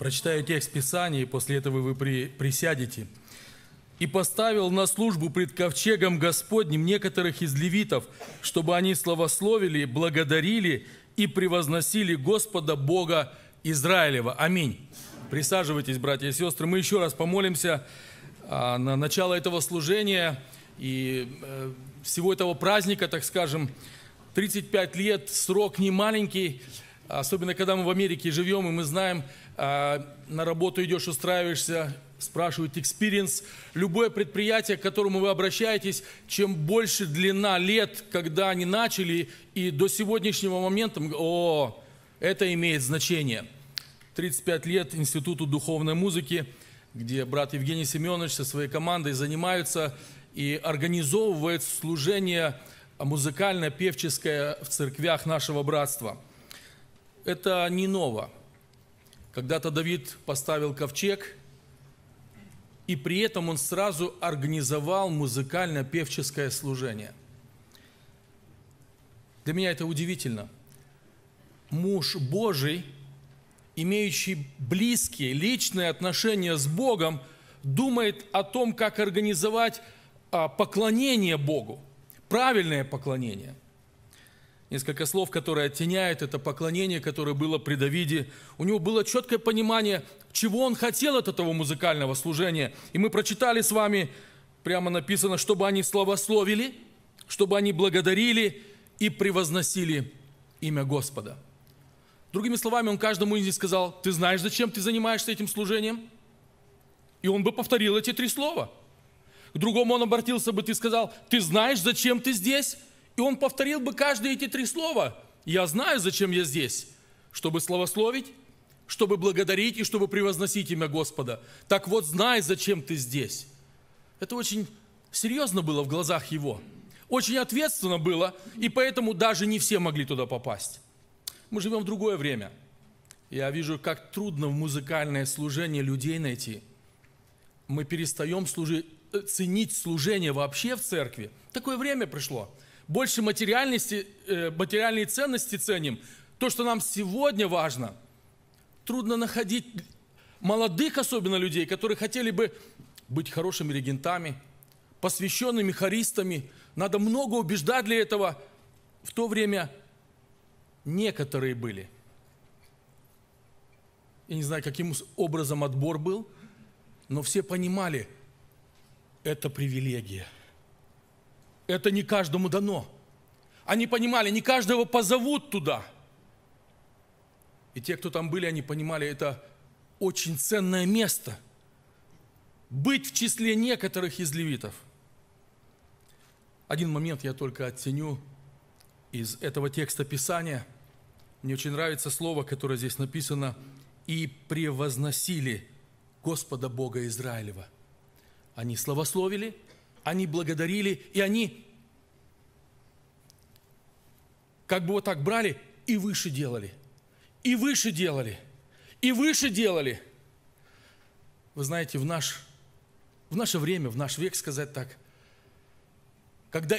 Прочитаю текст Писания, и после этого вы при, присядете. «И поставил на службу пред ковчегом Господним некоторых из левитов, чтобы они славословили, благодарили и превозносили Господа Бога Израилева». Аминь. Присаживайтесь, братья и сестры. Мы еще раз помолимся а, на начало этого служения и э, всего этого праздника, так скажем. 35 лет, срок не маленький, особенно когда мы в Америке живем, и мы знаем, на работу идешь, устраиваешься, спрашивают experience. Любое предприятие, к которому вы обращаетесь, чем больше длина лет, когда они начали, и до сегодняшнего момента, о, это имеет значение. 35 лет Институту духовной музыки, где брат Евгений Семенович со своей командой занимаются и организовывают служение музыкальное, певческое в церквях нашего братства. Это не ново. Когда-то Давид поставил ковчег, и при этом он сразу организовал музыкально-певческое служение. Для меня это удивительно. Муж Божий, имеющий близкие, личные отношения с Богом, думает о том, как организовать а, поклонение Богу, правильное поклонение – несколько слов, которые оттеняют это поклонение, которое было при Давиде. У него было четкое понимание, чего он хотел от этого музыкального служения. И мы прочитали с вами, прямо написано, чтобы они славословили, чтобы они благодарили и превозносили имя Господа. Другими словами, он каждому из них сказал, ты знаешь, зачем ты занимаешься этим служением? И он бы повторил эти три слова. К другому он обратился бы, ты сказал, ты знаешь, зачем ты здесь? И он повторил бы каждые эти три слова. Я знаю, зачем я здесь. Чтобы славословить, чтобы благодарить и чтобы превозносить имя Господа. Так вот, знай, зачем ты здесь. Это очень серьезно было в глазах его. Очень ответственно было, и поэтому даже не все могли туда попасть. Мы живем в другое время. Я вижу, как трудно в музыкальное служение людей найти. Мы перестаем служить, э, ценить служение вообще в церкви. Такое время пришло больше материальности, э, материальные ценности ценим, то, что нам сегодня важно, трудно находить молодых особенно людей, которые хотели бы быть хорошими регентами, посвященными хористами. Надо много убеждать для этого. В то время некоторые были. Я не знаю, каким образом отбор был, но все понимали, это привилегия – это не каждому дано. Они понимали, не каждого позовут туда. И те, кто там были, они понимали, это очень ценное место. Быть в числе некоторых из левитов. Один момент я только оттеню из этого текста Писания. Мне очень нравится слово, которое здесь написано. «И превозносили Господа Бога Израилева». Они славословили – они благодарили, и они как бы вот так брали и выше делали. И выше делали. И выше делали. Вы знаете, в, наш, в наше время, в наш век сказать так, когда,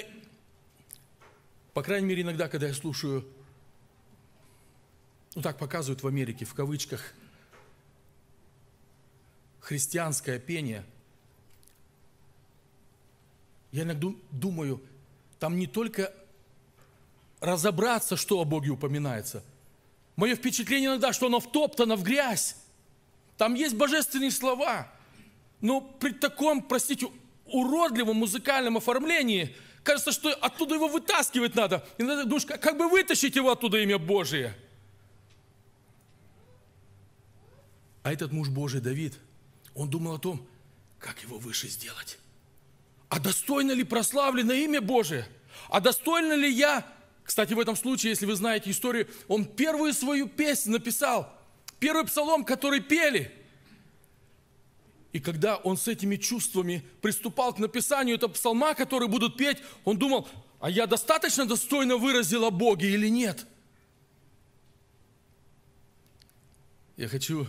по крайней мере, иногда, когда я слушаю, ну так показывают в Америке, в кавычках, христианское пение – я иногда думаю, там не только разобраться, что о Боге упоминается. Мое впечатление иногда, что оно втоптано в грязь. Там есть божественные слова. Но при таком, простите, уродливом музыкальном оформлении, кажется, что оттуда его вытаскивать надо. И надо думаешь, как бы вытащить его оттуда имя Божие. А этот муж Божий, Давид, он думал о том, как его выше сделать а достойно ли прославлено имя Божие? А достойно ли я? Кстати, в этом случае, если вы знаете историю, он первую свою песню написал, первый псалом, который пели. И когда он с этими чувствами приступал к написанию этого псалма, который будут петь, он думал, а я достаточно достойно выразил о Боге или нет? Я хочу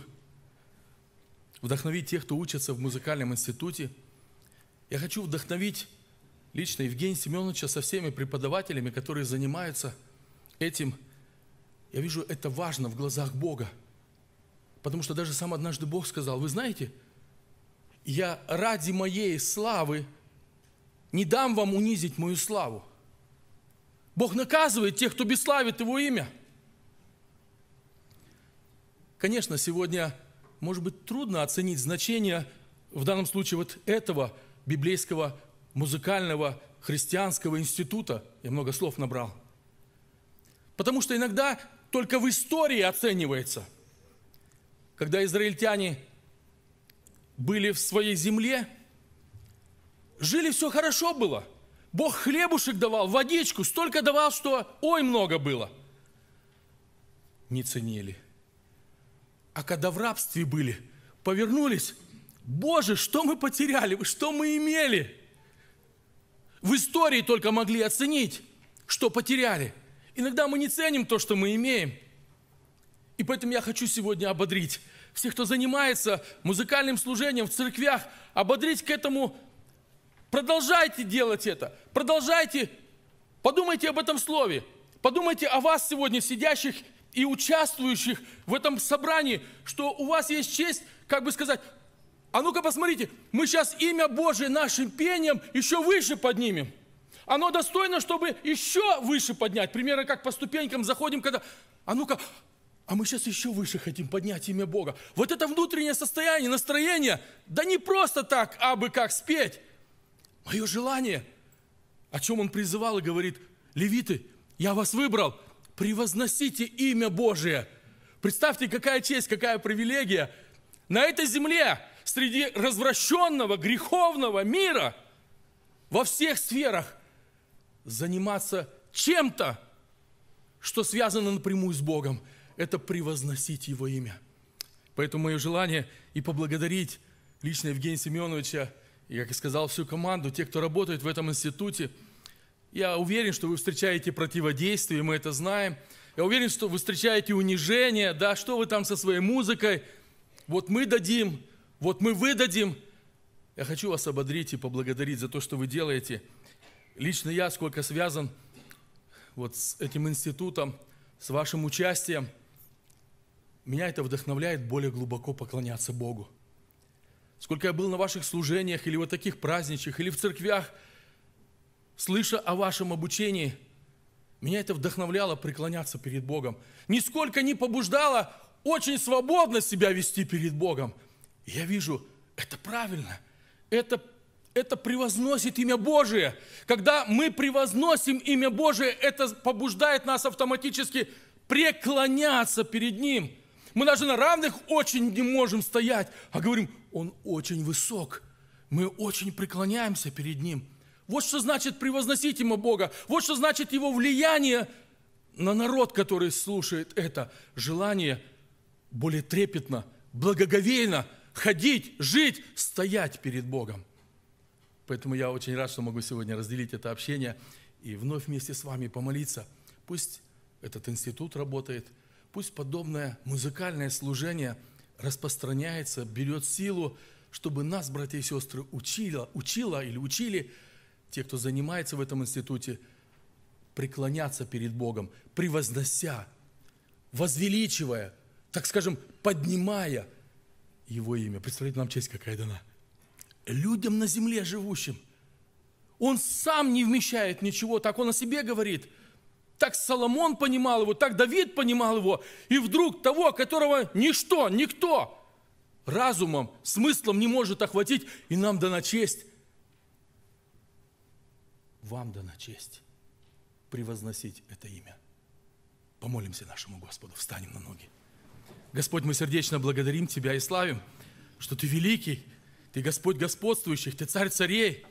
вдохновить тех, кто учится в музыкальном институте – я хочу вдохновить лично Евгения Семеновича со всеми преподавателями, которые занимаются этим. Я вижу, это важно в глазах Бога. Потому что даже сам однажды Бог сказал, вы знаете, я ради моей славы не дам вам унизить мою славу. Бог наказывает тех, кто бесславит Его имя. Конечно, сегодня, может быть, трудно оценить значение, в данном случае, вот этого библейского музыкального христианского института. Я много слов набрал. Потому что иногда только в истории оценивается. Когда израильтяне были в своей земле, жили все хорошо было. Бог хлебушек давал, водичку, столько давал, что ой много было. Не ценили. А когда в рабстве были, повернулись, Боже, что мы потеряли, что мы имели? В истории только могли оценить, что потеряли. Иногда мы не ценим то, что мы имеем. И поэтому я хочу сегодня ободрить всех, кто занимается музыкальным служением в церквях, ободрить к этому. Продолжайте делать это. Продолжайте. Подумайте об этом слове. Подумайте о вас сегодня, сидящих и участвующих в этом собрании, что у вас есть честь, как бы сказать, а ну-ка посмотрите, мы сейчас имя Божие нашим пением еще выше поднимем. Оно достойно, чтобы еще выше поднять. Примерно как по ступенькам заходим, когда, а ну-ка, а мы сейчас еще выше хотим поднять имя Бога. Вот это внутреннее состояние, настроение, да не просто так, а бы как спеть. Мое желание, о чем он призывал и говорит, левиты, я вас выбрал, превозносите имя Божие. Представьте, какая честь, какая привилегия. На этой земле среди развращенного, греховного мира во всех сферах заниматься чем-то, что связано напрямую с Богом, это превозносить Его имя. Поэтому мое желание и поблагодарить лично Евгения Семеновича, и, как я сказал, всю команду, тех, кто работает в этом институте. Я уверен, что вы встречаете противодействие, мы это знаем. Я уверен, что вы встречаете унижение, да, что вы там со своей музыкой. Вот мы дадим вот мы выдадим. Я хочу вас ободрить и поблагодарить за то, что вы делаете. Лично я, сколько связан вот с этим институтом, с вашим участием, меня это вдохновляет более глубоко поклоняться Богу. Сколько я был на ваших служениях или вот таких праздничах, или в церквях, слыша о вашем обучении, меня это вдохновляло преклоняться перед Богом. Нисколько не побуждало очень свободно себя вести перед Богом – я вижу, это правильно, это, это превозносит имя Божие. Когда мы превозносим имя Божие, это побуждает нас автоматически преклоняться перед Ним. Мы даже на равных очень не можем стоять, а говорим, Он очень высок. Мы очень преклоняемся перед Ним. Вот что значит превозносить имя Бога. Вот что значит Его влияние на народ, который слушает это. Желание более трепетно, благоговейно – ходить, жить, стоять перед Богом. Поэтому я очень рад, что могу сегодня разделить это общение и вновь вместе с вами помолиться. Пусть этот институт работает, пусть подобное музыкальное служение распространяется, берет силу, чтобы нас, братья и сестры, учила, учила или учили те, кто занимается в этом институте, преклоняться перед Богом, превознося, возвеличивая, так скажем, поднимая – его имя. Представляете, нам честь какая дана. Людям на земле живущим. Он сам не вмещает ничего, так он о себе говорит. Так Соломон понимал его, так Давид понимал его. И вдруг того, которого ничто, никто разумом, смыслом не может охватить, и нам дана честь. Вам дана честь превозносить это имя. Помолимся нашему Господу, встанем на ноги. Господь, мы сердечно благодарим Тебя и славим, что Ты великий, Ты Господь господствующих, Ты царь царей.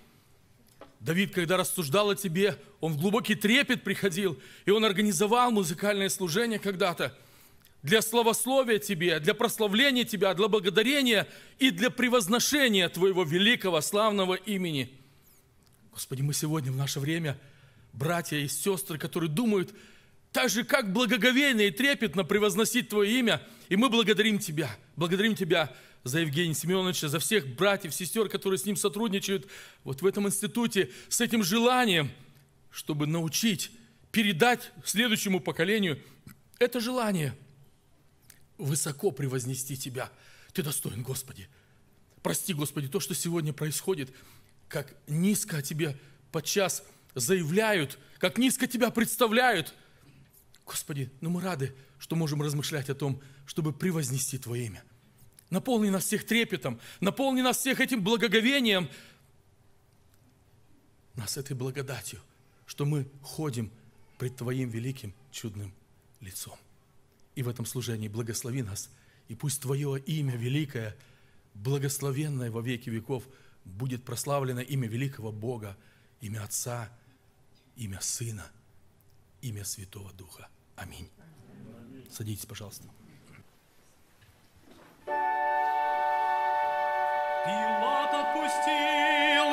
Давид, когда рассуждал о Тебе, он в глубокий трепет приходил, и он организовал музыкальное служение когда-то для славословия Тебе, для прославления Тебя, для благодарения и для превозношения Твоего великого, славного имени. Господи, мы сегодня в наше время, братья и сестры, которые думают, так же, как благоговейно и трепетно превозносить Твое имя. И мы благодарим Тебя, благодарим Тебя за Евгения Семеновича, за всех братьев, сестер, которые с ним сотрудничают вот в этом институте, с этим желанием, чтобы научить, передать следующему поколению это желание высоко превознести Тебя. Ты достоин, Господи. Прости, Господи, то, что сегодня происходит, как низко о Тебе подчас заявляют, как низко Тебя представляют. Господи, ну мы рады, что можем размышлять о том, чтобы превознести Твое имя. Наполни нас всех трепетом, наполни нас всех этим благоговением, нас этой благодатью, что мы ходим пред Твоим великим чудным лицом. И в этом служении благослови нас, и пусть Твое имя великое, благословенное во веки веков, будет прославлено имя великого Бога, имя Отца, имя Сына, имя Святого Духа. Аминь. Садитесь, пожалуйста. Пилат отпустил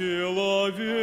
Te louve.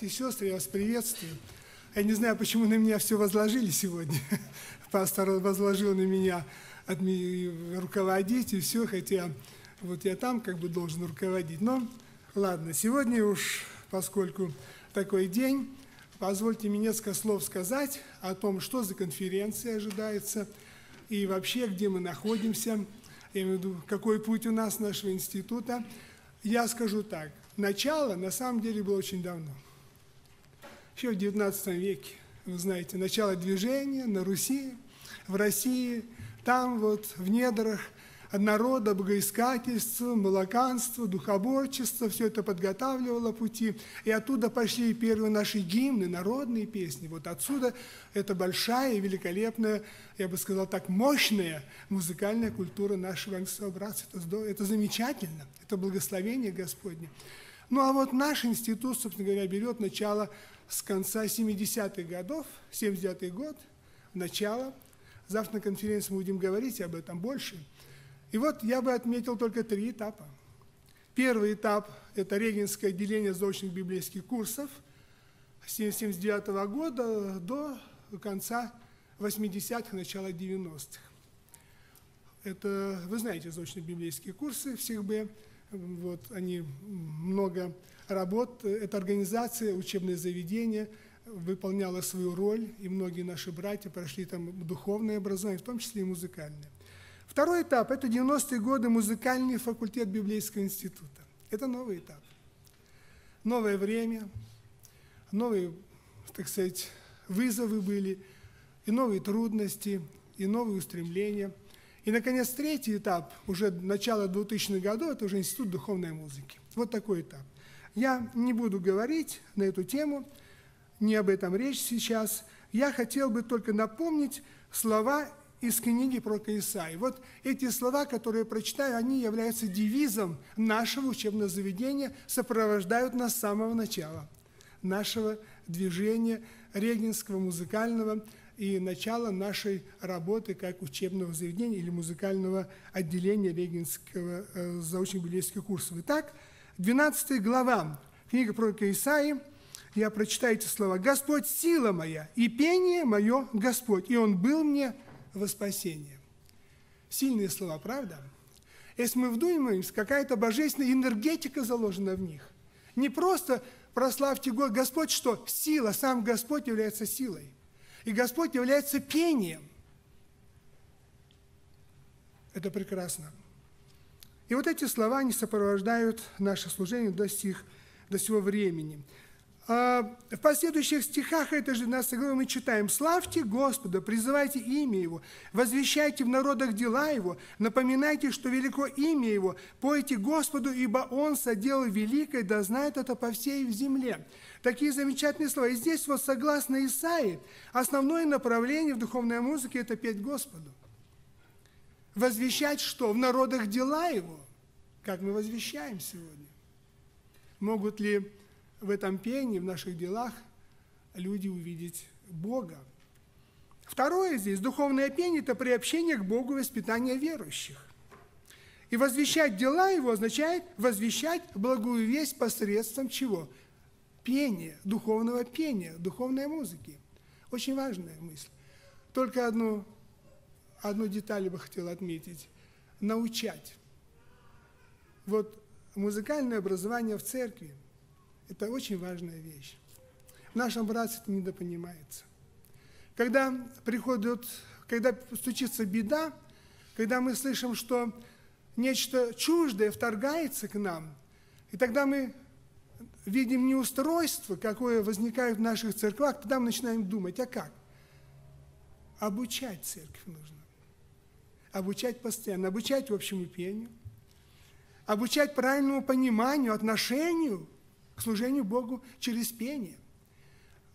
Братья и сестры, я вас приветствую. Я не знаю, почему на меня все возложили сегодня. Пастор возложил на меня руководить и все, хотя вот я там как бы должен руководить. Но ладно, сегодня уж, поскольку такой день, позвольте мне несколько слов сказать о том, что за конференция ожидается и вообще, где мы находимся, я имею в виду, какой путь у нас, нашего института. Я скажу так, начало на самом деле было очень давно. Еще в XIX веке, вы знаете, начало движения на Руси, в России, там вот в недрах – народа, богоискательство, молоканство, духоборчество, все это подготавливало пути. И оттуда пошли первые наши гимны, народные песни. Вот отсюда это большая и великолепная, я бы сказал так, мощная музыкальная культура нашего ангельского братства. Это, это замечательно, это благословение Господне. Ну а вот наш институт, собственно говоря, берет начало с конца 70-х годов, 79-й год, начало. Завтра на конференции мы будем говорить об этом больше – и вот я бы отметил только три этапа. Первый этап – это Регенское отделение заочных библейских курсов с 1979 года до конца 80-х, начала 90-х. Это, вы знаете, заочные библейские курсы всех Б, вот, они много работ, эта организация, учебное заведение выполняла свою роль, и многие наши братья прошли там духовное образование, в том числе и музыкальное. Второй этап – это 90-е годы музыкальный факультет Библейского института. Это новый этап. Новое время, новые, так сказать, вызовы были, и новые трудности, и новые устремления. И, наконец, третий этап, уже начало 2000-х годов, это уже Институт духовной музыки. Вот такой этап. Я не буду говорить на эту тему, не об этом речь сейчас. Я хотел бы только напомнить слова из книги про Исаи. Вот эти слова, которые я прочитаю, они являются девизом нашего учебного заведения, сопровождают нас с самого начала нашего движения регенского, музыкального и начала нашей работы как учебного заведения или музыкального отделения регенского э, заочно-библейских курсов. Итак, 12 глава книга про Исаи, я прочитаю эти слова. «Господь – сила моя, и пение мое – Господь, и Он был мне во спасение. Сильные слова, правда? Если мы вдумаемся, какая-то божественная энергетика заложена в них. Не просто прославьте Господь, что сила, сам Господь является силой. И Господь является пением. Это прекрасно. И вот эти слова, они сопровождают наше служение до сих, до сего времени. А, в последующих стихах этой же 12 главы мы читаем «Славьте Господа, призывайте имя Его, возвещайте в народах дела Его, напоминайте, что велико имя Его, пойте Господу, ибо Он соделал великое, да знает это по всей земле». Такие замечательные слова. И здесь вот согласно Исаии, основное направление в духовной музыке – это петь Господу. Возвещать что? В народах дела Его, как мы возвещаем сегодня. Могут ли в этом пении, в наших делах люди увидеть Бога. Второе здесь, духовное пение – это приобщение к Богу воспитание верующих. И возвещать дела его означает возвещать благую весть посредством чего? Пения, духовного пения, духовной музыки. Очень важная мысль. Только одну, одну деталь бы хотел отметить. Научать. Вот музыкальное образование в церкви – это очень важная вещь. В нашем братстве это недопонимается. Когда приходит, когда стучится беда, когда мы слышим, что нечто чуждое вторгается к нам, и тогда мы видим неустройство, какое возникает в наших церквах, тогда мы начинаем думать, а как? Обучать церковь нужно. Обучать постоянно, обучать общему пению, обучать правильному пониманию, отношению – к служению Богу через пение.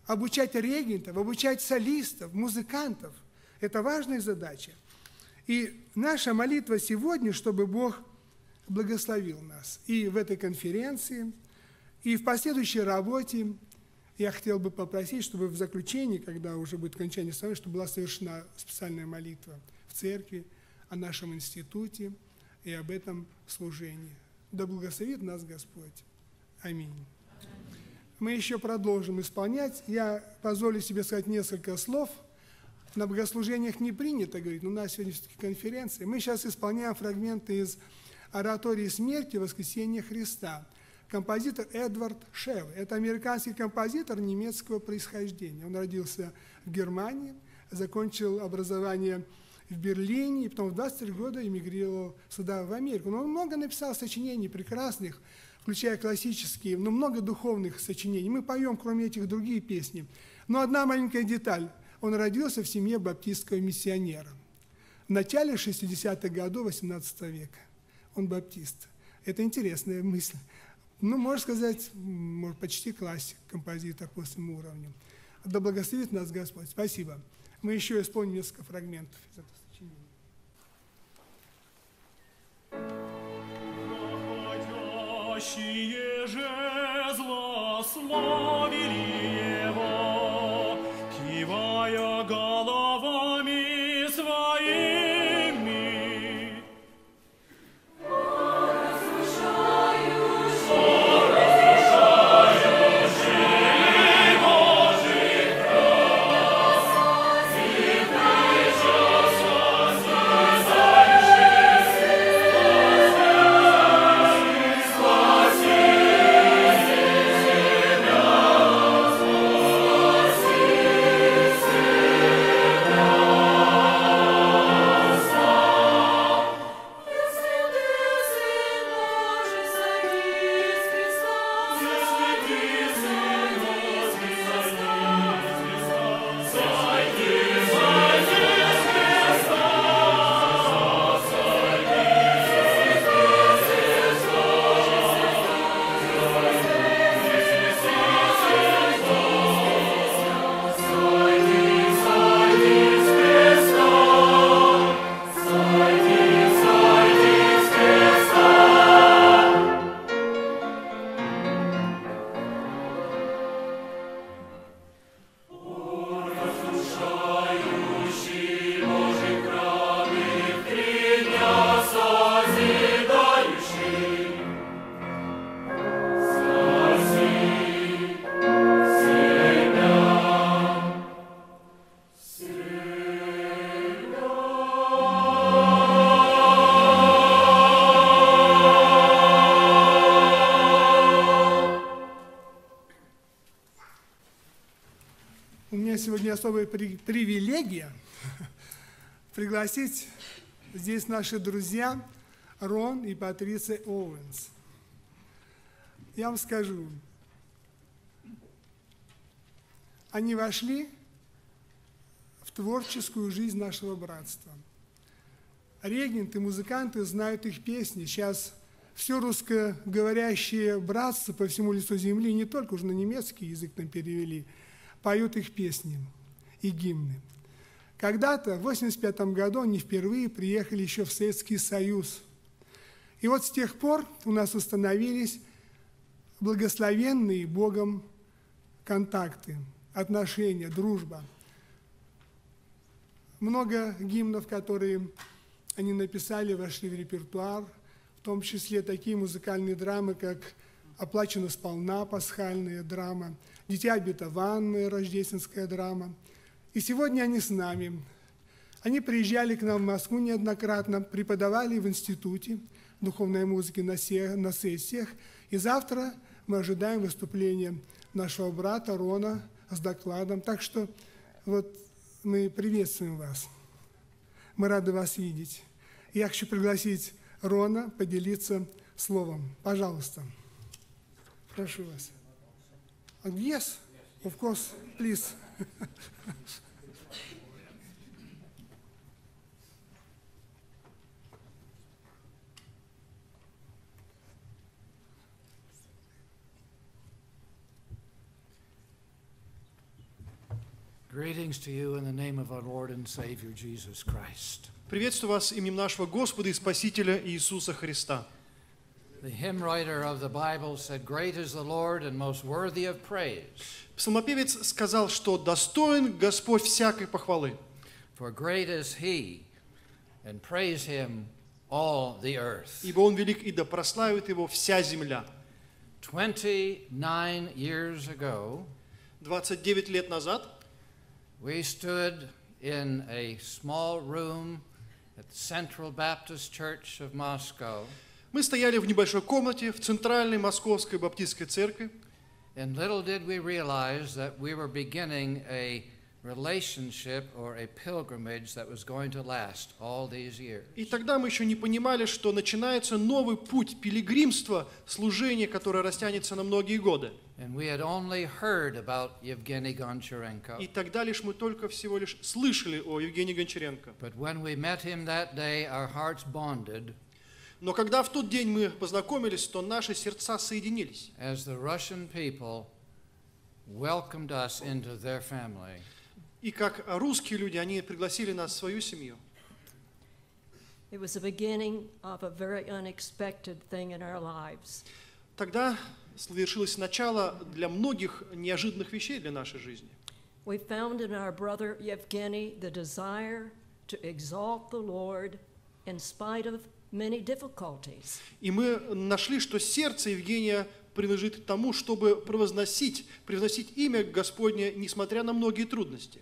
Обучать регентов, обучать солистов, музыкантов – это важная задача. И наша молитва сегодня, чтобы Бог благословил нас и в этой конференции, и в последующей работе. Я хотел бы попросить, чтобы в заключении, когда уже будет окончание служения, чтобы была совершена специальная молитва в церкви, о нашем институте и об этом служении. Да благословит нас Господь. Аминь. мы еще продолжим исполнять. Я позволю себе сказать несколько слов. На богослужениях не принято говорить, но у нас сегодня все-таки конференция. Мы сейчас исполняем фрагменты из оратории смерти воскресения Христа. Композитор Эдвард Шев. Это американский композитор немецкого происхождения. Он родился в Германии, закончил образование в Берлине, и потом в 23 года эмигрировал сюда, в Америку. Но он много написал сочинений прекрасных, включая классические, но много духовных сочинений. Мы поем, кроме этих, другие песни. Но одна маленькая деталь. Он родился в семье баптистского миссионера. В начале 60-х годов 18 века. Он баптист. Это интересная мысль. Ну, можно сказать, почти классик, композитор по своему уровню. Да благословит нас Господь. Спасибо. Мы еще исполним несколько фрагментов из этого сочинения. Проходящие же злословили его, кивая головами особая при- привилегия пригласить здесь наши друзья Рон и Патриция Оуэнс. Я вам скажу, они вошли в творческую жизнь нашего братства. Регенты, музыканты знают их песни. Сейчас все русскоговорящие братство по всему лицу земли, не только уже на немецкий язык нам перевели, поют их песни и гимны. Когда-то, в 1985 году, они впервые приехали еще в Советский Союз. И вот с тех пор у нас установились благословенные Богом контакты, отношения, дружба. Много гимнов, которые они написали, вошли в репертуар, в том числе такие музыкальные драмы, как «Оплачена сполна» пасхальная драма, «Дитя обетованное» рождественская драма. И сегодня они с нами. Они приезжали к нам в Москву неоднократно, преподавали в институте духовной музыки на, се- на сессиях. И завтра мы ожидаем выступления нашего брата Рона с докладом. Так что вот мы приветствуем вас. Мы рады вас видеть. Я хочу пригласить Рона поделиться словом. Пожалуйста. Прошу вас. Yes, of course, please. Greetings to you in the name of our Lord and Savior Jesus Christ. Приветствую вас именем нашего Господа и Спасителя Иисуса Христа. The hymn writer of the Bible said, Great is the Lord and most worthy of praise, Псалмопевец сказал, что достоин Господь всякой похвалы, for great is he, and praise him all the earth. ибо Он велик, и да прославит Его вся земля. 29 years ago, 29 лет назад we stood in a small room at the Central Baptist Church of Moscow, мы стояли в небольшой комнате в Центральной Московской Баптистской церкви, and little did we realize that we were beginning a relationship or a pilgrimage that was going to last all these years. и тогда мы еще не понимали, что начинается новый путь пилигримства, служения, которое растянется на многие годы. And we had only heard about Yevgeny Goncharenko. И тогда лишь мы только всего лишь слышали о Евгении Гончаренко. But when we met him that day, our hearts bonded Но когда в тот день мы познакомились, то наши сердца соединились. as the Russian people welcomed us into their family. И как русские люди, они пригласили нас в свою семью. It was the beginning of a very unexpected thing in our lives. Тогда совершилось начало для многих неожиданных вещей для нашей жизни. We found in our brother Yevgeny the desire to exalt the Lord in spite of many difficulties. И мы нашли, что сердце Евгения принадлежит тому, чтобы провозносить, превозносить имя Господне, несмотря на многие трудности.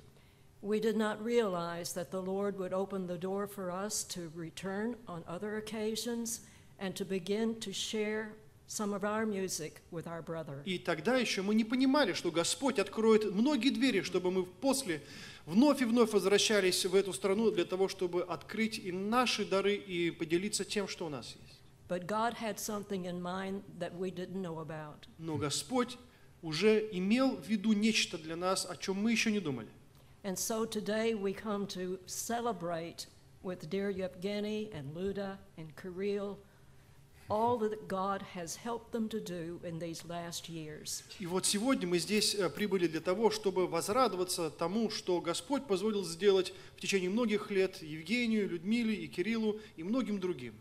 We did not realize that the Lord would open the door for us to return on other occasions and to begin to share some of our music with our brother. И тогда еще мы не понимали, что Господь откроет многие двери, чтобы мы после вновь и вновь возвращались в эту страну для того, чтобы открыть и наши дары и поделиться тем, что у нас есть. But God had something in mind that we didn't know about. Но Господь уже имел в виду нечто для нас, о чем мы еще не думали. And so today we come to celebrate with dear Yevgeny and Luda and Kirill all that God has helped them to do in these last years. И вот сегодня мы здесь э, прибыли для того, чтобы возрадоваться тому, что Господь позволил сделать в течение многих лет Евгению, Людмиле и Кириллу и многим другим.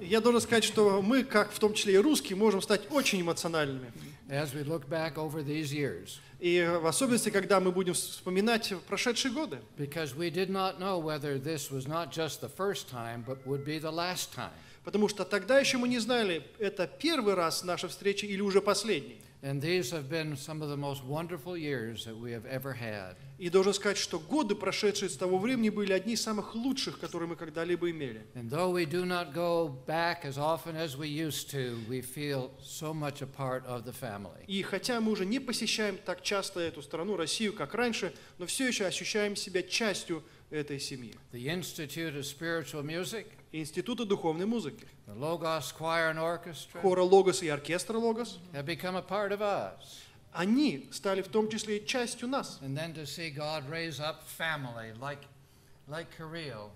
Я должен сказать, что мы, как в том числе и русские, можем стать очень эмоциональными. as we look back over these years. И в особенности, когда мы будем вспоминать прошедшие годы. Because we did not know whether this was not just the first time, but would be the last time. Потому что тогда еще мы не знали, это первый раз наша встреча или уже последний. And these have been some of the most wonderful years that we have ever had. И должен сказать, что годы, прошедшие с того времени, были одни из самых лучших, которые мы когда-либо имели. And though we do not go back as often as we used to, we feel so much a part of the family. И хотя мы уже не посещаем так часто эту страну, Россию, как раньше, но все еще ощущаем себя частью этой семьи. The Institute of Spiritual Music, Института духовной музыки, the Logos Choir and Orchestra хора Логос и оркестра Логос, have become a part of us. они стали в том числе и частью нас. And then to see God raise up family like, like Kirill,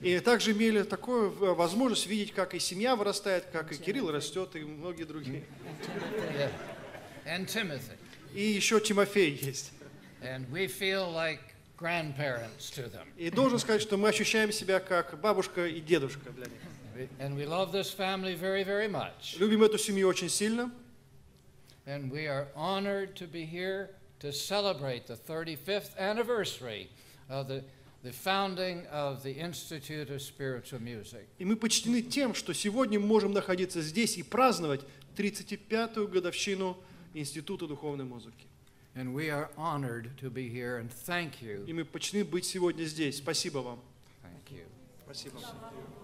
И также имели такую э, возможность видеть, как и семья вырастает, как и Кирилл растет, и многие другие. yeah, and Timothy. И еще Тимофей есть. And we feel like grandparents to them. И должен сказать, что мы ощущаем себя как бабушка и дедушка для них. And we love this family very, very much. Любим эту семью очень сильно. And we are honored to be here to celebrate the 35th anniversary of the, the founding of the Institute of Spiritual Music. И мы почтены тем, что сегодня можем находиться здесь и праздновать 35-ю годовщину Института духовной музыки. And we are honored to be here and thank you. И мы почтены быть сегодня здесь. Спасибо вам. Thank you. Спасибо. Alleluia,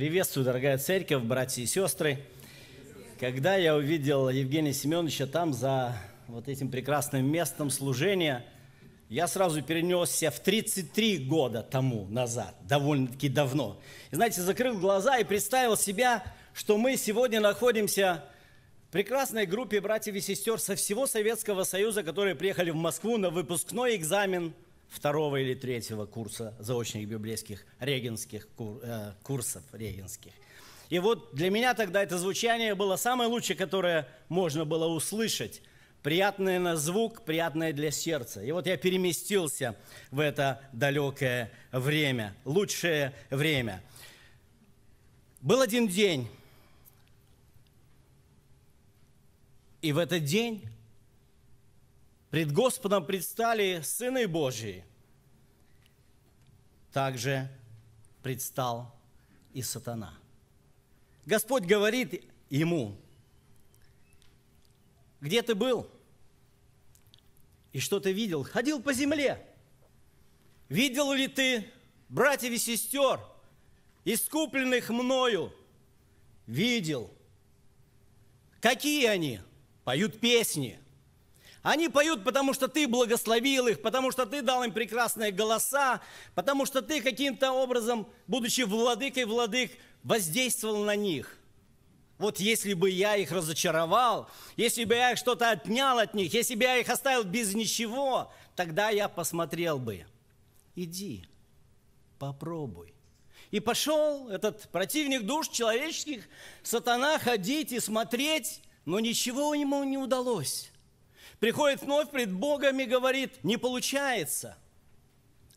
Приветствую, дорогая церковь, братья и сестры. Когда я увидел Евгения Семеновича там за вот этим прекрасным местом служения, я сразу перенесся в 33 года тому назад, довольно-таки давно. И знаете, закрыл глаза и представил себя, что мы сегодня находимся в прекрасной группе братьев и сестер со всего Советского Союза, которые приехали в Москву на выпускной экзамен – второго или третьего курса заочных библейских регенских кур, э, курсов регенских. И вот для меня тогда это звучание было самое лучшее, которое можно было услышать. Приятное на звук, приятное для сердца. И вот я переместился в это далекое время, лучшее время. Был один день, и в этот день Пред Господом предстали сыны Божии. Также предстал и сатана. Господь говорит ему, где ты был? И что ты видел? Ходил по земле. Видел ли ты братьев и сестер, искупленных мною? Видел. Какие они? Поют песни – они поют, потому что ты благословил их, потому что ты дал им прекрасные голоса, потому что ты каким-то образом, будучи владыкой владык, воздействовал на них. Вот если бы я их разочаровал, если бы я их что-то отнял от них, если бы я их оставил без ничего, тогда я посмотрел бы. Иди, попробуй. И пошел этот противник душ человеческих, сатана, ходить и смотреть, но ничего ему не удалось приходит вновь пред Богом и говорит, не получается.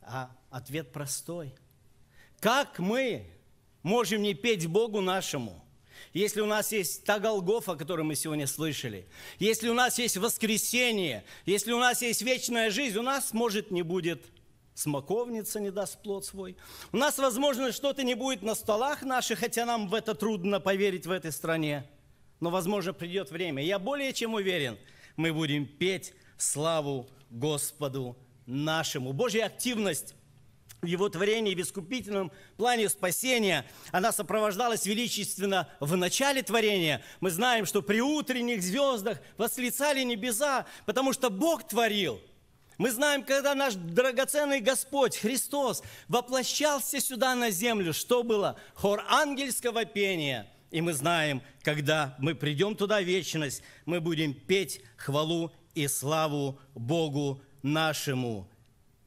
А ответ простой. Как мы можем не петь Богу нашему, если у нас есть та Голгофа, которую мы сегодня слышали, если у нас есть воскресение, если у нас есть вечная жизнь, у нас, может, не будет смоковница, не даст плод свой. У нас, возможно, что-то не будет на столах наших, хотя нам в это трудно поверить в этой стране. Но, возможно, придет время. Я более чем уверен – мы будем петь славу Господу нашему. Божья активность в его творении, в искупительном плане спасения, она сопровождалась величественно в начале творения. Мы знаем, что при утренних звездах восклицали небеса, потому что Бог творил. Мы знаем, когда наш драгоценный Господь, Христос, воплощался сюда на землю, что было? Хор ангельского пения – и мы знаем, когда мы придем туда в вечность, мы будем петь хвалу и славу Богу нашему.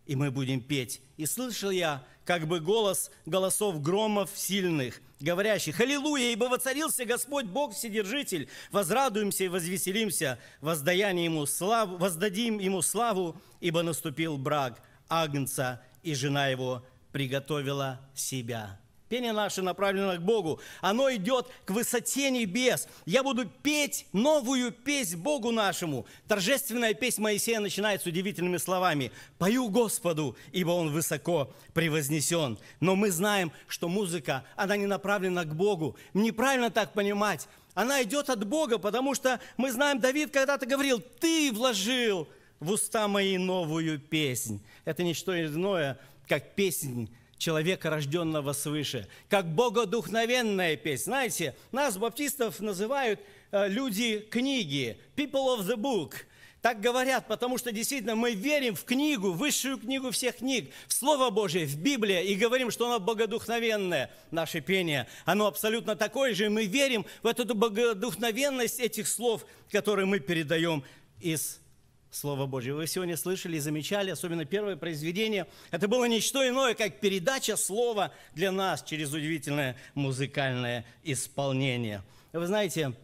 И мы будем петь. И слышал я как бы голос голосов громов сильных, говорящих, «Аллилуйя, ибо воцарился Господь Бог Вседержитель, возрадуемся и возвеселимся, воздаяние ему славу, воздадим Ему славу, ибо наступил брак Агнца, и жена его приготовила себя». Пение наше направлено к Богу. Оно идет к высоте небес. Я буду петь новую песнь Богу нашему. Торжественная песнь Моисея начинается удивительными словами. «Пою Господу, ибо Он высоко превознесен». Но мы знаем, что музыка, она не направлена к Богу. Неправильно так понимать. Она идет от Бога, потому что мы знаем, Давид когда-то говорил, «Ты вложил в уста мои новую песнь». Это не что иное, как песнь человека, рожденного свыше, как богодухновенная песня. Знаете, нас, баптистов, называют э, люди книги, people of the book. Так говорят, потому что действительно мы верим в книгу, высшую книгу всех книг, в Слово Божие, в Библию, и говорим, что оно богодухновенное, наше пение. Оно абсолютно такое же, и мы верим в эту богодухновенность этих слов, которые мы передаем из Слово Божье. Вы сегодня слышали и замечали, особенно первое произведение. Это было не что иное, как передача слова для нас через удивительное музыкальное исполнение. Вы знаете,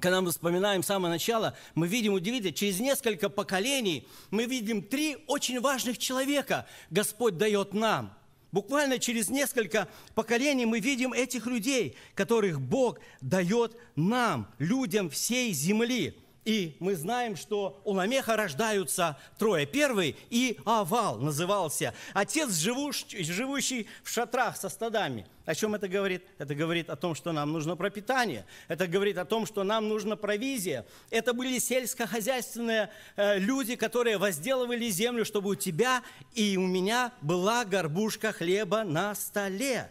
когда мы вспоминаем самое начало, мы видим удивительно, через несколько поколений мы видим три очень важных человека Господь дает нам. Буквально через несколько поколений мы видим этих людей, которых Бог дает нам, людям всей земли. И мы знаем, что у Ламеха рождаются трое. Первый и Авал назывался. Отец, живущий в шатрах со стадами. О чем это говорит? Это говорит о том, что нам нужно пропитание. Это говорит о том, что нам нужна провизия. Это были сельскохозяйственные э, люди, которые возделывали землю, чтобы у тебя и у меня была горбушка хлеба на столе.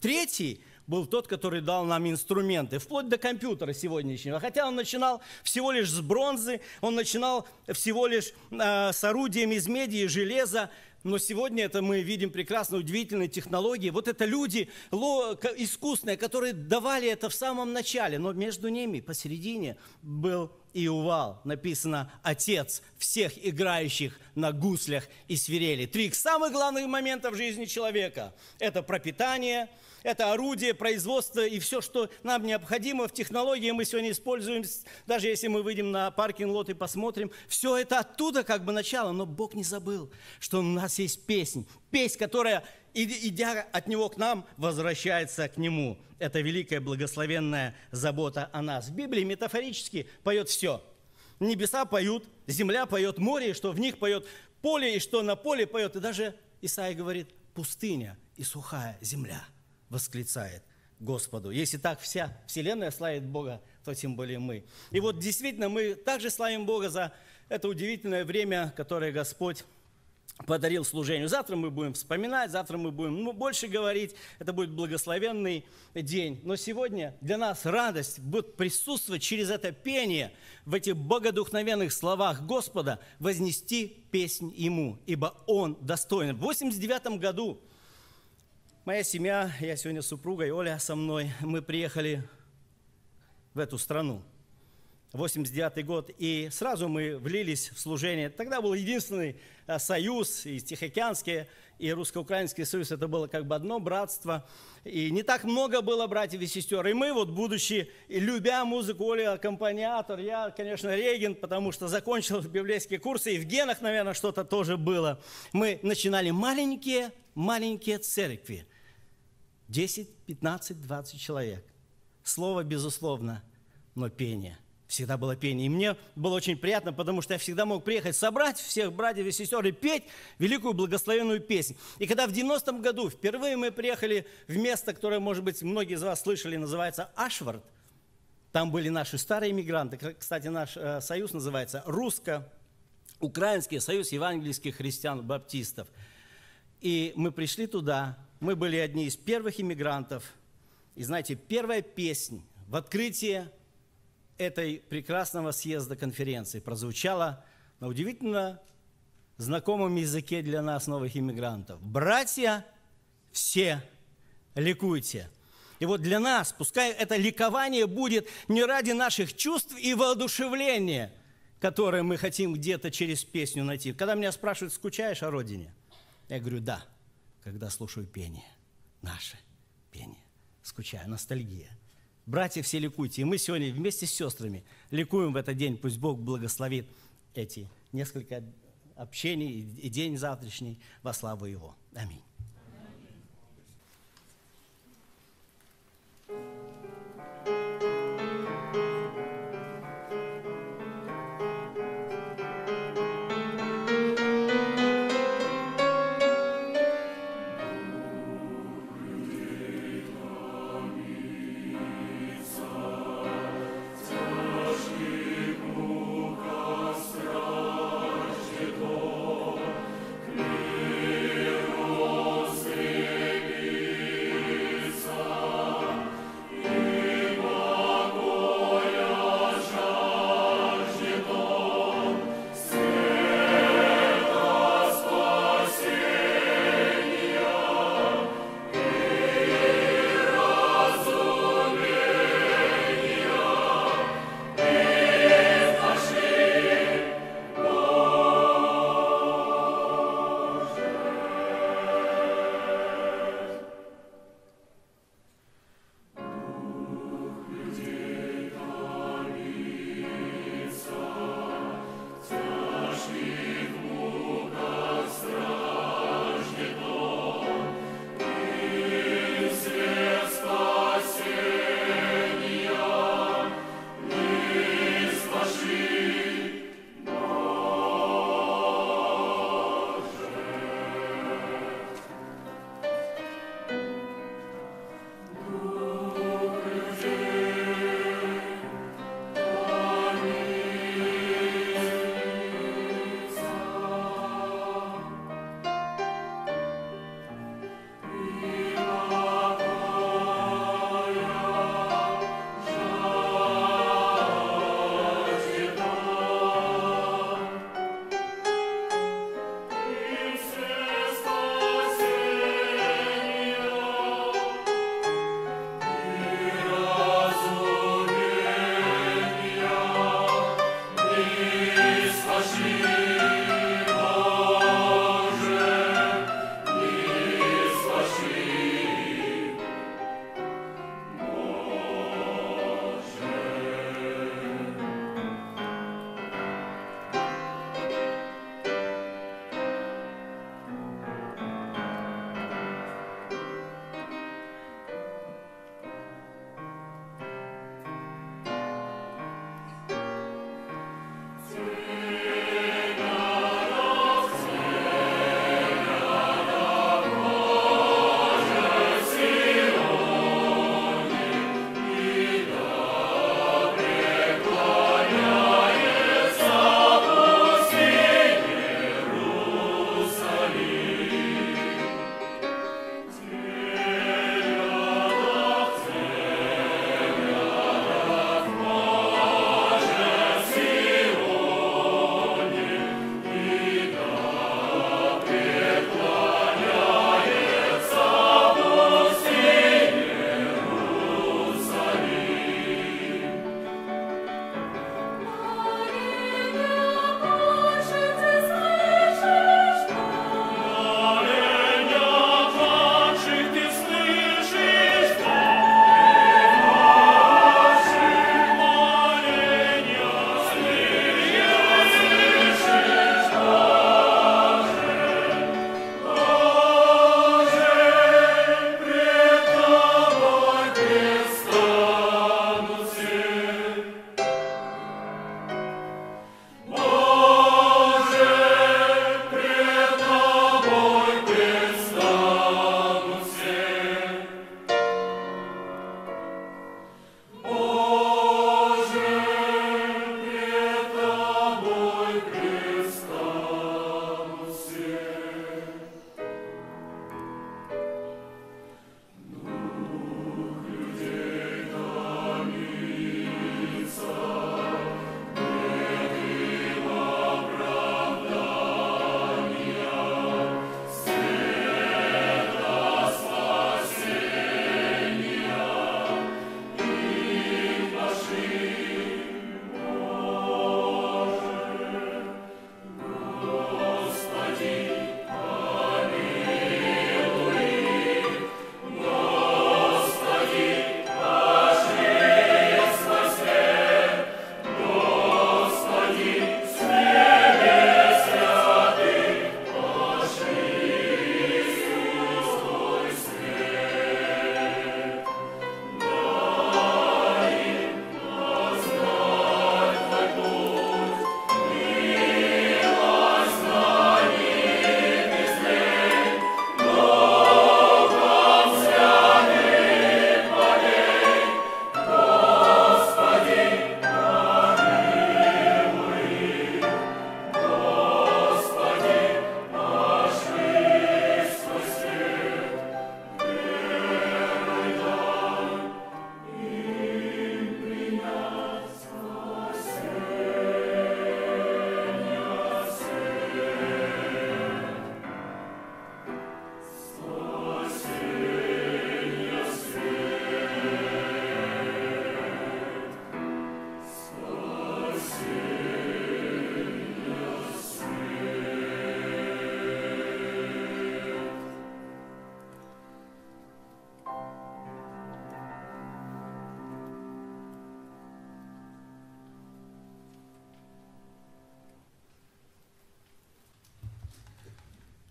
Третий был тот, который дал нам инструменты, вплоть до компьютера сегодняшнего. Хотя он начинал всего лишь с бронзы, он начинал всего лишь э, с орудием из меди и железа, но сегодня это мы видим прекрасно, удивительные технологии. Вот это люди искусные, которые давали это в самом начале, но между ними посередине был и Увал. Написано «Отец всех играющих на гуслях и свирели». Три самых главных момента в жизни человека – это пропитание – это орудие производства и все, что нам необходимо в технологии, мы сегодня используем, даже если мы выйдем на паркинг-лот и посмотрим, все это оттуда как бы начало, но Бог не забыл, что у нас есть песнь, песнь, которая, идя от Него к нам, возвращается к Нему. Это великая благословенная забота о нас. В Библии метафорически поет все. Небеса поют, земля поет, море, и что в них поет поле, и что на поле поет. И даже Исаия говорит, пустыня и сухая земля – восклицает Господу. Если так вся вселенная славит Бога, то тем более мы. И вот действительно мы также славим Бога за это удивительное время, которое Господь подарил служению. Завтра мы будем вспоминать, завтра мы будем ну, больше говорить. Это будет благословенный день. Но сегодня для нас радость будет присутствовать через это пение в этих богодухновенных словах Господа вознести песнь Ему, ибо Он достоин. В 89 году Моя семья, я сегодня с супругой, Оля со мной, мы приехали в эту страну. 89 год, и сразу мы влились в служение. Тогда был единственный э, союз, и Тихоокеанский, и Русско-Украинский союз, это было как бы одно братство. И не так много было братьев и сестер. И мы, вот будучи, любя музыку, Оля аккомпаниатор, я, конечно, регент, потому что закончил библейские курсы, и в генах, наверное, что-то тоже было. Мы начинали маленькие, маленькие церкви – 10, 15, 20 человек. Слово, безусловно, но пение. Всегда было пение. И мне было очень приятно, потому что я всегда мог приехать, собрать всех братьев и сестер и петь великую благословенную песнь. И когда в 90-м году впервые мы приехали в место, которое, может быть, многие из вас слышали, называется Ашвард, там были наши старые иммигранты. Кстати, наш э, союз называется Русско-Украинский союз евангельских христиан-баптистов. И мы пришли туда, мы были одни из первых иммигрантов. И знаете, первая песня в открытии этой прекрасного съезда конференции прозвучала на удивительно знакомом языке для нас, новых иммигрантов. «Братья, все ликуйте». И вот для нас, пускай это ликование будет не ради наших чувств и воодушевления, которое мы хотим где-то через песню найти. Когда меня спрашивают, скучаешь о родине? Я говорю, да когда слушаю пение. Наше пение. Скучаю, ностальгия. Братья, все ликуйте. И мы сегодня вместе с сестрами ликуем в этот день. Пусть Бог благословит эти несколько общений и день завтрашний во славу Его. Аминь.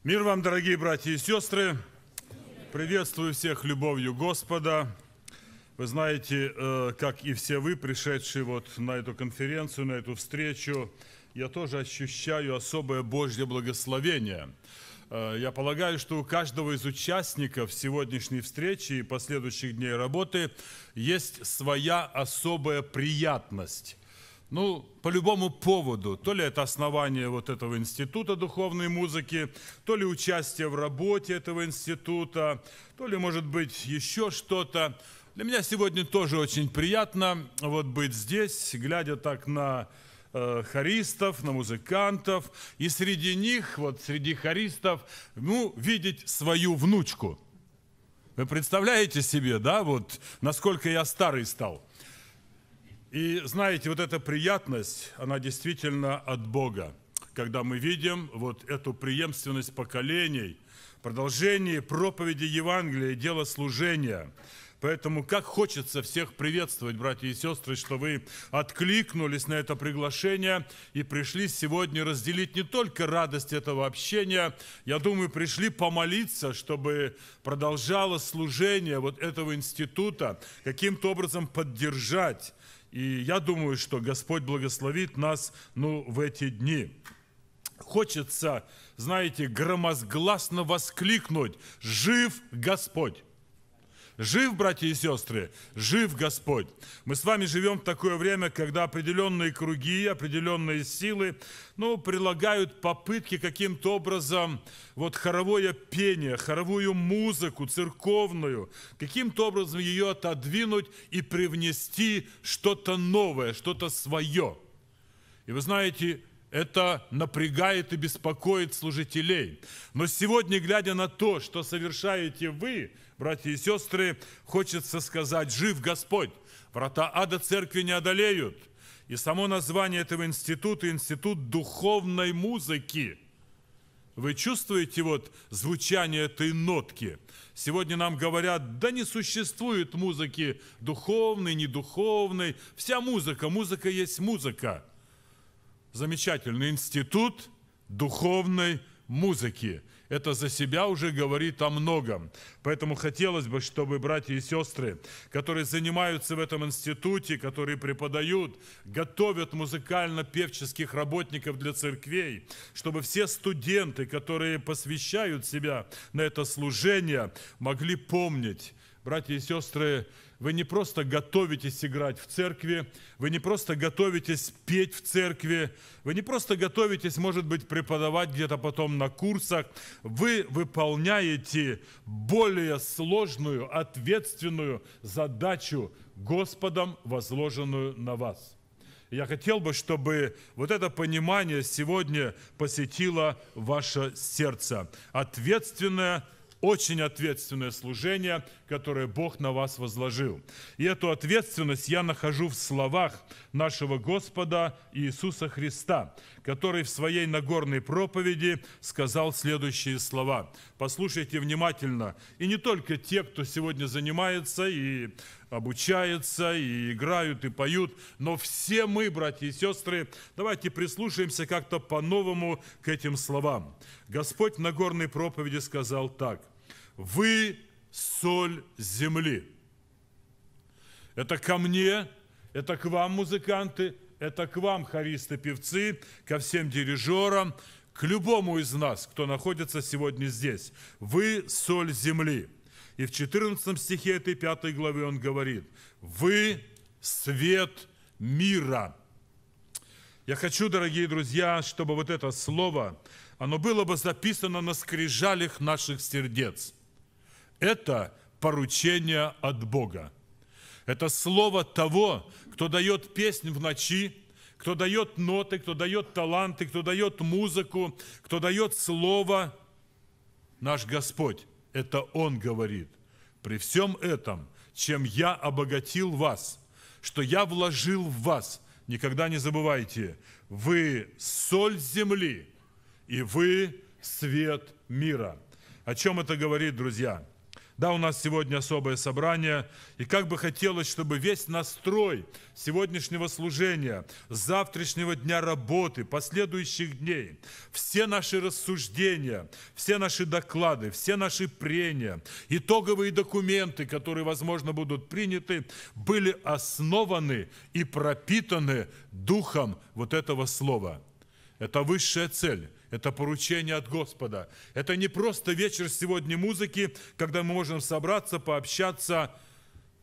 Мир вам, дорогие братья и сестры! Приветствую всех любовью Господа. Вы знаете, э, как и все вы, пришедшие вот на эту конференцию, на эту встречу, я тоже ощущаю особое Божье благословение. Э, Я полагаю, что у каждого из участников сегодняшней встречи и последующих дней работы есть своя особая приятность. Ну, по любому поводу. То ли это основание вот этого института духовной музыки, то ли участие в работе этого института, то ли, может быть, еще что-то. Для меня сегодня тоже очень приятно вот быть здесь, глядя так на э, хористов, на музыкантов, и среди них, вот среди хористов, ну, видеть свою внучку. Вы представляете себе, да, вот насколько я старый стал? И знаете, вот эта приятность, она действительно от Бога, когда мы видим вот эту преемственность поколений, продолжение проповеди Евангелия, дела служения. Поэтому как хочется всех приветствовать, братья и сестры, что вы откликнулись на это приглашение и пришли сегодня разделить не только радость этого общения, я думаю, пришли помолиться, чтобы продолжалось служение вот этого института, каким-то образом поддержать. И я думаю, что Господь благословит нас ну, в эти дни. Хочется, знаете, громозгласно воскликнуть «Жив Господь!» Жив, братья и сестры, жив Господь. Мы с вами живем в такое время, когда определенные круги, определенные силы, ну, прилагают попытки каким-то образом вот хоровое пение, хоровую музыку церковную, каким-то образом ее отодвинуть и привнести что-то новое, что-то свое. И вы знаете, это напрягает и беспокоит служителей. Но сегодня, глядя на то, что совершаете вы, братья и сестры, хочется сказать, жив Господь, врата ада церкви не одолеют. И само название этого института – Институт духовной музыки. Вы чувствуете вот звучание этой нотки? Сегодня нам говорят, да не существует музыки духовной, недуховной. Вся музыка, музыка есть музыка. Замечательный институт духовной музыки – это за себя уже говорит о многом. Поэтому хотелось бы, чтобы братья и сестры, которые занимаются в этом институте, которые преподают, готовят музыкально-певческих работников для церквей, чтобы все студенты, которые посвящают себя на это служение, могли помнить, братья и сестры, вы не просто готовитесь играть в церкви, вы не просто готовитесь петь в церкви, вы не просто готовитесь, может быть, преподавать где-то потом на курсах, вы выполняете более сложную, ответственную задачу Господом, возложенную на вас. Я хотел бы, чтобы вот это понимание сегодня посетило ваше сердце. Ответственное очень ответственное служение, которое Бог на вас возложил. И эту ответственность я нахожу в словах нашего Господа Иисуса Христа, который в своей Нагорной проповеди сказал следующие слова. Послушайте внимательно. И не только те, кто сегодня занимается и обучается, и играют, и поют, но все мы, братья и сестры, давайте прислушаемся как-то по-новому к этим словам. Господь в Нагорной проповеди сказал так – вы соль земли. Это ко мне, это к вам, музыканты, это к вам, хористы, певцы, ко всем дирижерам, к любому из нас, кто находится сегодня здесь. Вы соль земли. И в 14 стихе этой пятой главы он говорит, вы свет мира. Я хочу, дорогие друзья, чтобы вот это слово, оно было бы записано на скрижалях наших сердец – это поручение от Бога. Это слово того, кто дает песнь в ночи, кто дает ноты, кто дает таланты, кто дает музыку, кто дает слово. Наш Господь, это Он говорит. При всем этом, чем я обогатил вас, что я вложил в вас, никогда не забывайте, вы соль земли, и вы свет мира. О чем это говорит, друзья? Да, у нас сегодня особое собрание, и как бы хотелось, чтобы весь настрой сегодняшнего служения, завтрашнего дня работы, последующих дней, все наши рассуждения, все наши доклады, все наши прения, итоговые документы, которые, возможно, будут приняты, были основаны и пропитаны духом вот этого слова. Это высшая цель – это поручение от Господа. Это не просто вечер сегодня музыки, когда мы можем собраться, пообщаться,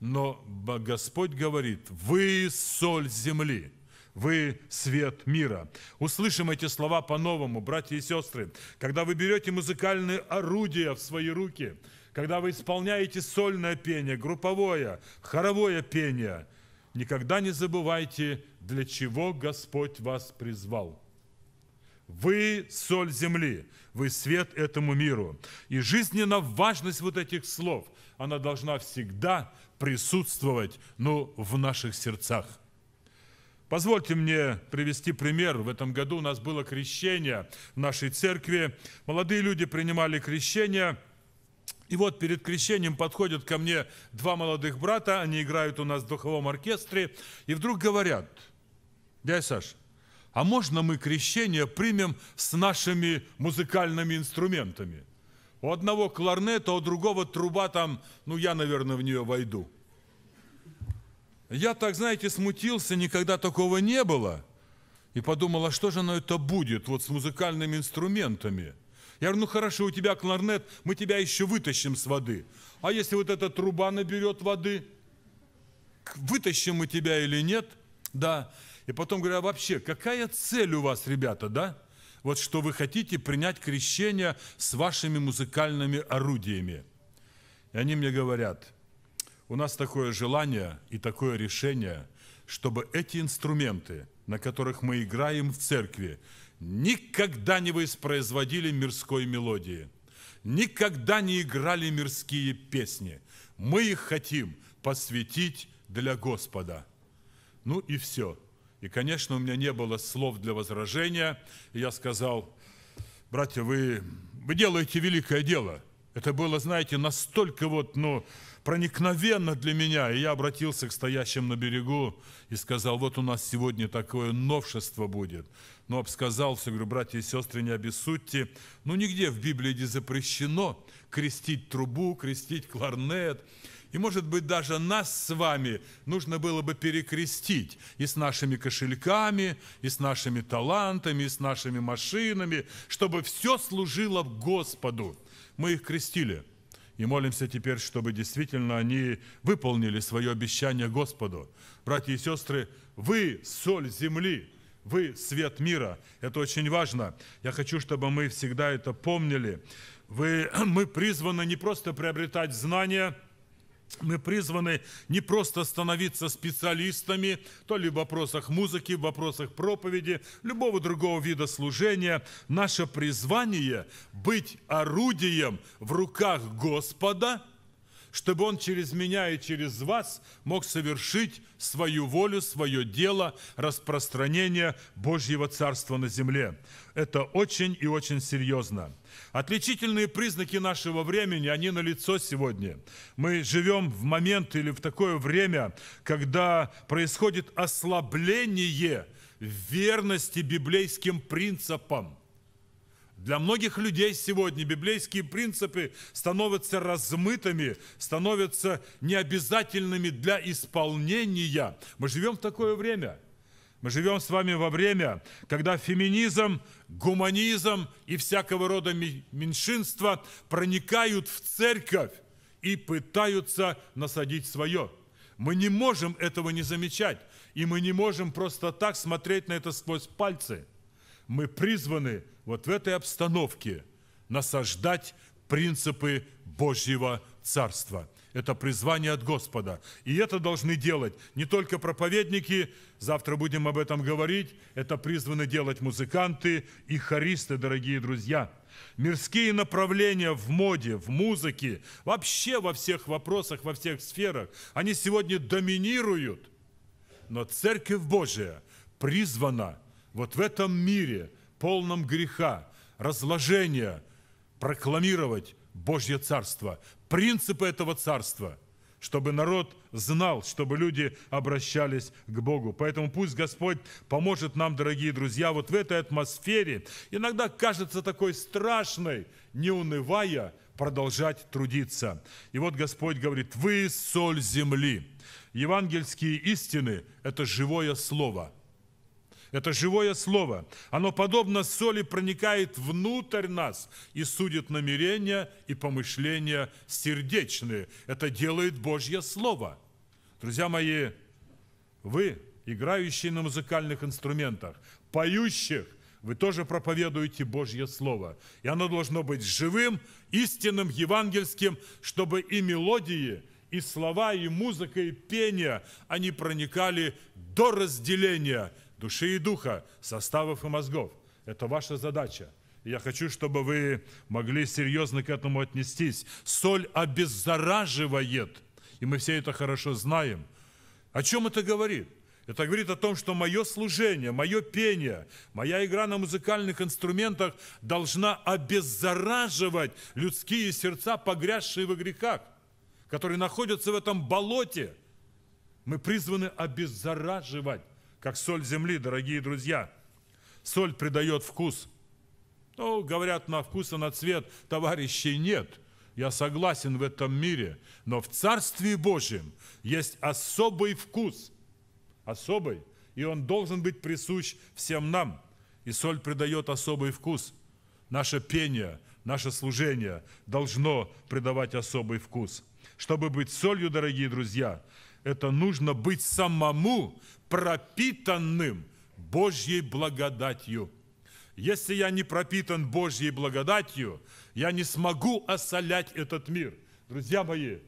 но Господь говорит, вы соль земли, вы свет мира. Услышим эти слова по-новому, братья и сестры. Когда вы берете музыкальные орудия в свои руки, когда вы исполняете сольное пение, групповое, хоровое пение, никогда не забывайте, для чего Господь вас призвал – вы соль земли, вы свет этому миру. И жизненно важность вот этих слов, она должна всегда присутствовать ну, в наших сердцах. Позвольте мне привести пример. В этом году у нас было крещение в нашей церкви. Молодые люди принимали крещение. И вот перед крещением подходят ко мне два молодых брата, они играют у нас в духовом оркестре, и вдруг говорят, дядя Саш, а можно мы крещение примем с нашими музыкальными инструментами? У одного кларнет, а у другого труба там, ну я, наверное, в нее войду. Я так, знаете, смутился, никогда такого не было. И подумал, а что же оно это будет вот с музыкальными инструментами? Я говорю, ну хорошо, у тебя кларнет, мы тебя еще вытащим с воды. А если вот эта труба наберет воды, вытащим мы тебя или нет? Да. И потом говорю, а вообще, какая цель у вас, ребята, да? Вот что вы хотите принять крещение с вашими музыкальными орудиями. И они мне говорят, у нас такое желание и такое решение, чтобы эти инструменты, на которых мы играем в церкви, никогда не воспроизводили мирской мелодии, никогда не играли мирские песни. Мы их хотим посвятить для Господа. Ну и все – и, конечно, у меня не было слов для возражения. И я сказал, братья, вы, вы делаете великое дело. Это было, знаете, настолько вот, ну, проникновенно для меня. И я обратился к стоящим на берегу и сказал, вот у нас сегодня такое новшество будет. Но обсказал все, говорю, братья и сестры, не обессудьте. Ну, нигде в Библии не запрещено крестить трубу, крестить кларнет. И, может быть, даже нас с вами нужно было бы перекрестить и с нашими кошельками, и с нашими талантами, и с нашими машинами, чтобы все служило Господу. Мы их крестили. И молимся теперь, чтобы действительно они выполнили свое обещание Господу. Братья и сестры, вы соль земли, вы свет мира. Это очень важно. Я хочу, чтобы мы всегда это помнили. Вы, мы призваны не просто приобретать знания – мы призваны не просто становиться специалистами, то ли в вопросах музыки, в вопросах проповеди, любого другого вида служения. Наше призвание – быть орудием в руках Господа, чтобы Он через меня и через вас мог совершить свою волю, свое дело распространения Божьего Царства на земле. Это очень и очень серьезно. Отличительные признаки нашего времени, они налицо сегодня. Мы живем в момент или в такое время, когда происходит ослабление верности библейским принципам. Для многих людей сегодня библейские принципы становятся размытыми, становятся необязательными для исполнения. Мы живем в такое время – мы живем с вами во время, когда феминизм, гуманизм и всякого рода меньшинства проникают в церковь и пытаются насадить свое. Мы не можем этого не замечать, и мы не можем просто так смотреть на это сквозь пальцы. Мы призваны вот в этой обстановке насаждать принципы Божьего Царства – это призвание от Господа. И это должны делать не только проповедники, завтра будем об этом говорить, это призваны делать музыканты и хористы, дорогие друзья. Мирские направления в моде, в музыке, вообще во всех вопросах, во всех сферах, они сегодня доминируют. Но Церковь Божия призвана вот в этом мире, полном греха, разложения, прокламировать Божье царство, принципы этого царства, чтобы народ знал, чтобы люди обращались к Богу. Поэтому пусть Господь поможет нам, дорогие друзья, вот в этой атмосфере, иногда кажется такой страшной, не унывая, продолжать трудиться. И вот Господь говорит, вы соль земли. Евангельские истины – это живое слово – это живое слово. Оно подобно соли проникает внутрь нас и судит намерения и помышления сердечные. Это делает Божье Слово. Друзья мои, вы, играющие на музыкальных инструментах, поющих, вы тоже проповедуете Божье Слово. И оно должно быть живым, истинным, евангельским, чтобы и мелодии, и слова, и музыка, и пение, они проникали до разделения души и духа, составов и мозгов. Это ваша задача. я хочу, чтобы вы могли серьезно к этому отнестись. Соль обеззараживает, и мы все это хорошо знаем. О чем это говорит? Это говорит о том, что мое служение, мое пение, моя игра на музыкальных инструментах должна обеззараживать людские сердца, погрязшие во грехах, которые находятся в этом болоте. Мы призваны обеззараживать как соль земли, дорогие друзья. Соль придает вкус. Ну, говорят, на вкус и на цвет товарищей нет. Я согласен в этом мире. Но в Царстве Божьем есть особый вкус. Особый. И он должен быть присущ всем нам. И соль придает особый вкус. Наше пение, наше служение должно придавать особый вкус. Чтобы быть солью, дорогие друзья, это нужно быть самому пропитанным Божьей благодатью. Если я не пропитан Божьей благодатью, я не смогу осолять этот мир. Друзья мои,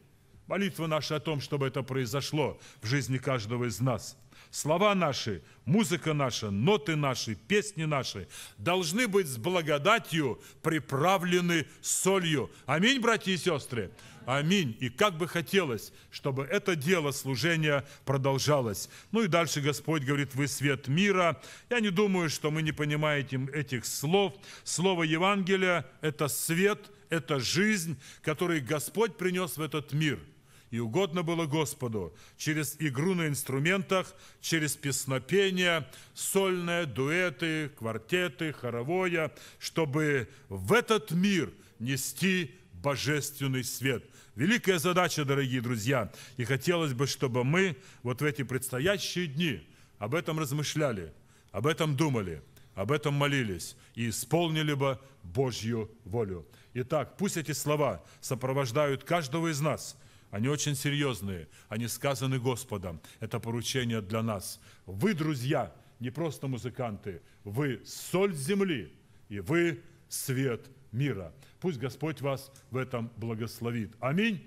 молитва наша о том, чтобы это произошло в жизни каждого из нас. Слова наши, музыка наша, ноты наши, песни наши должны быть с благодатью приправлены солью. Аминь, братья и сестры. Аминь. И как бы хотелось, чтобы это дело служения продолжалось. Ну и дальше Господь говорит, вы свет мира. Я не думаю, что мы не понимаем этих слов. Слово Евангелия – это свет, это жизнь, который Господь принес в этот мир – и угодно было Господу через игру на инструментах, через песнопение, сольные, дуэты, квартеты, хоровое, чтобы в этот мир нести божественный свет. Великая задача, дорогие друзья. И хотелось бы, чтобы мы вот в эти предстоящие дни об этом размышляли, об этом думали, об этом молились и исполнили бы Божью волю. Итак, пусть эти слова сопровождают каждого из нас. Они очень серьезные, они сказаны Господом. Это поручение для нас. Вы, друзья, не просто музыканты, вы соль земли, и вы свет мира. Пусть Господь вас в этом благословит. Аминь.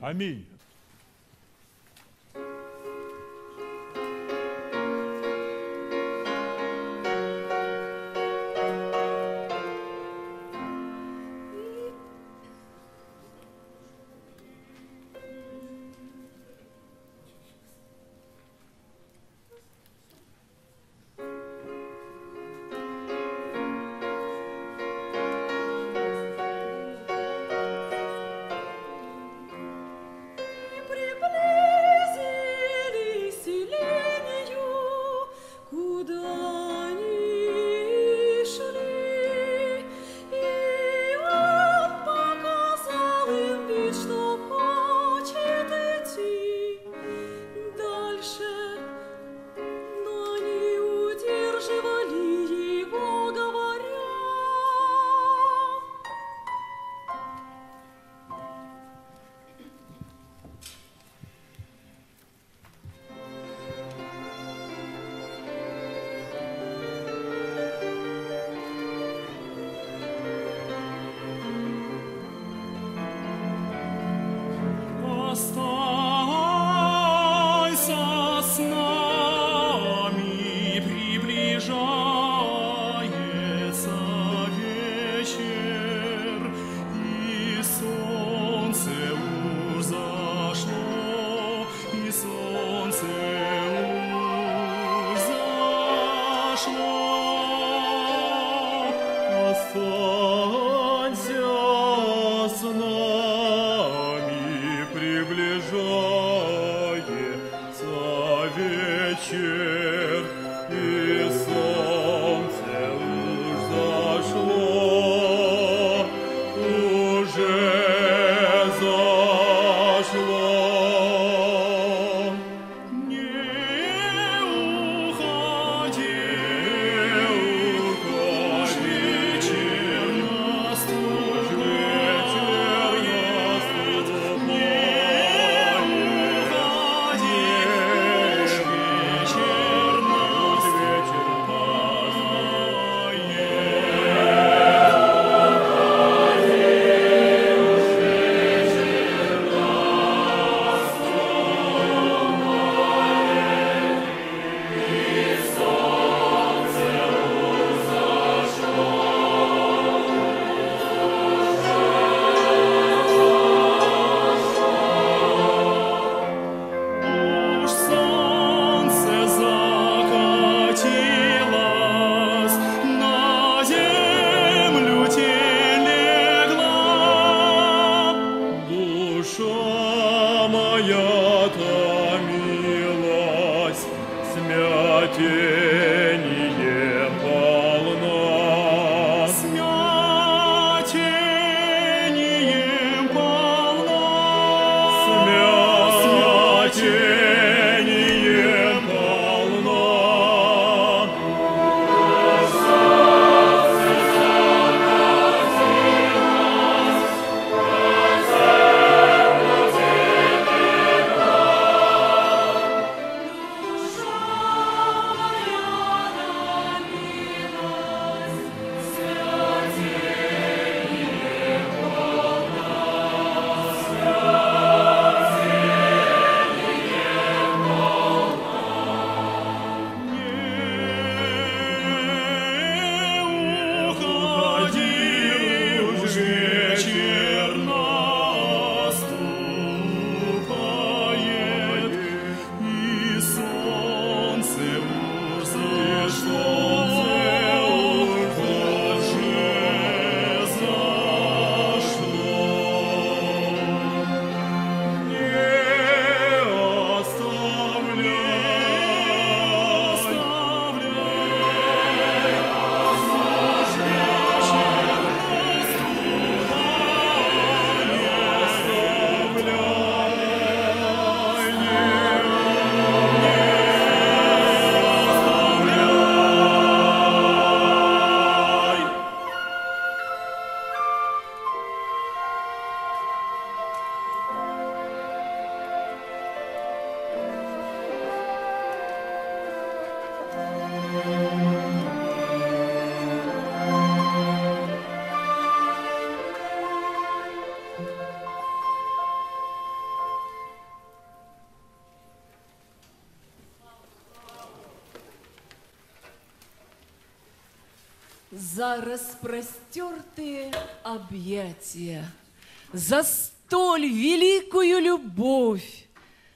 Аминь. Распростертые объятия, за столь великую любовь,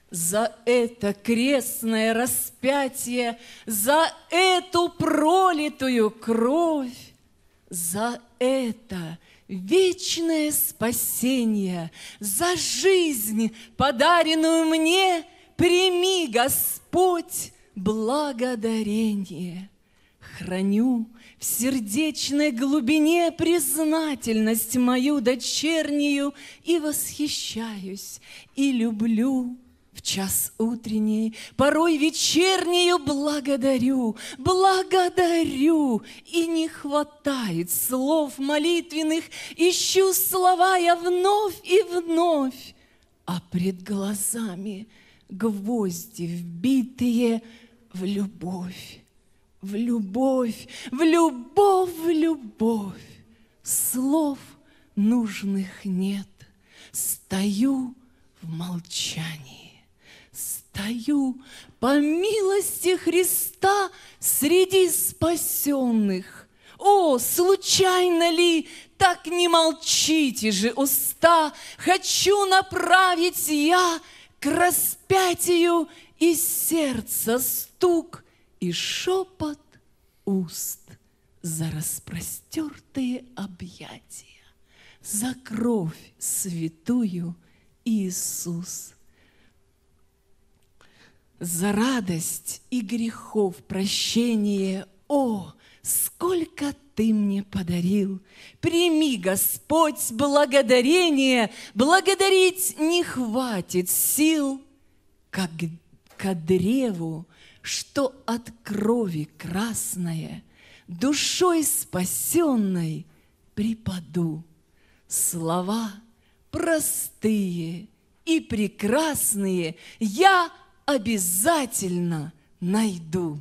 за это крестное распятие, за эту пролитую кровь, за это вечное спасение, за жизнь, подаренную мне, прими, Господь, благодарение. Храню в сердечной глубине признательность мою дочернюю и восхищаюсь, и люблю. В час утренний, порой вечернюю благодарю, благодарю, и не хватает слов молитвенных, ищу слова я вновь и вновь, а пред глазами гвозди вбитые в любовь в любовь, в любовь, в любовь. Слов нужных нет. Стою в молчании. Стою по милости Христа среди спасенных. О, случайно ли, так не молчите же уста, Хочу направить я к распятию и сердца стук и шепот уст за распростертые объятия, за кровь святую Иисус, за радость и грехов прощение, о, сколько ты мне подарил. Прими, Господь, благодарение, благодарить не хватит сил, как к древу что от крови красное душой спасенной припаду. Слова простые и прекрасные я обязательно найду.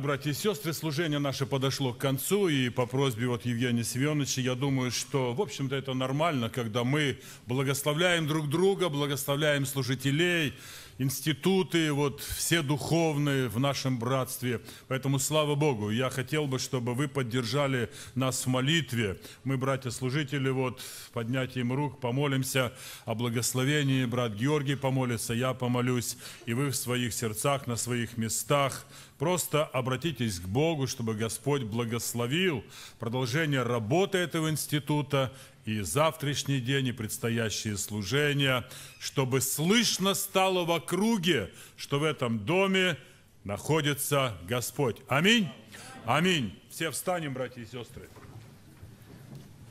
Итак, братья и сестры, служение наше подошло к концу, и по просьбе вот Евгения Семеновича, я думаю, что, в общем-то, это нормально, когда мы благословляем друг друга, благословляем служителей, институты, вот все духовные в нашем братстве. Поэтому слава Богу. Я хотел бы, чтобы вы поддержали нас в молитве. Мы, братья-служители, вот поднятием рук помолимся о благословении. Брат Георгий помолится, я помолюсь. И вы в своих сердцах, на своих местах Просто обратитесь к Богу, чтобы Господь благословил продолжение работы этого института и завтрашний день, и предстоящие служения, чтобы слышно стало в округе, что в этом доме находится Господь. Аминь. Аминь. Все встанем, братья и сестры.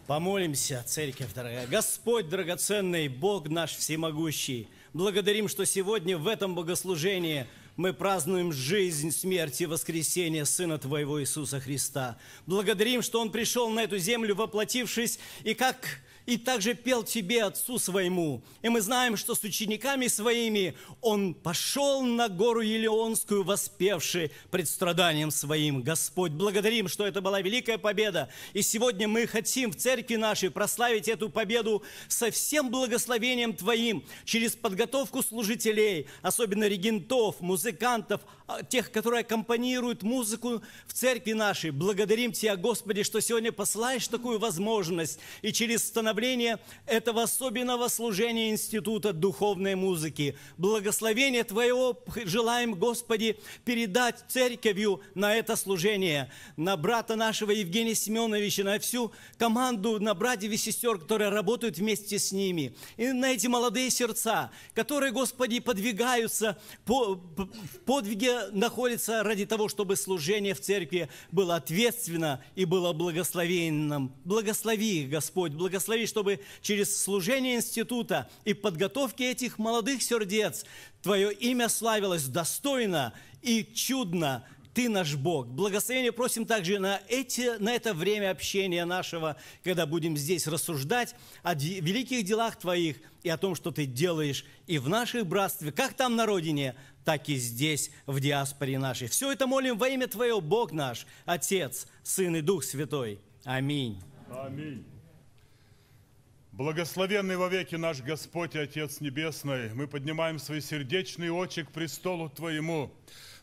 Помолимся, церковь дорогая. Господь драгоценный, Бог наш всемогущий, благодарим, что сегодня в этом богослужении – мы празднуем жизнь, смерть и воскресение Сына Твоего Иисуса Христа. Благодарим, что Он пришел на эту землю, воплотившись, и как и также пел тебе, Отцу своему. И мы знаем, что с учениками своими он пошел на гору Елеонскую, воспевший пред страданием своим. Господь, благодарим, что это была великая победа. И сегодня мы хотим в церкви нашей прославить эту победу со всем благословением Твоим, через подготовку служителей, особенно регентов, музыкантов, тех, которые аккомпанируют музыку в церкви нашей. Благодарим Тебя, Господи, что сегодня посылаешь такую возможность и через становление этого особенного служения Института духовной музыки. Благословение Твоего желаем, Господи, передать церковью на это служение, на брата нашего Евгения Семеновича, на всю команду, на братьев и сестер, которые работают вместе с ними, и на эти молодые сердца, которые, Господи, подвигаются, по, в подвиге находятся ради того, чтобы служение в церкви было ответственно и было благословенным. Благослови их, Господь, благослови, чтобы через служение института и подготовки этих молодых сердец Твое имя славилось достойно и чудно, ты наш Бог. Благословение просим также на, эти, на это время общения нашего, когда будем здесь рассуждать о великих делах Твоих и о том, что Ты делаешь и в наших братстве, как там на родине, так и здесь, в диаспоре нашей. Все это молим во имя Твое, Бог наш, Отец, Сын и Дух Святой. Аминь. Аминь. Благословенный во веки наш Господь и Отец Небесный, мы поднимаем свои сердечные очи к престолу Твоему.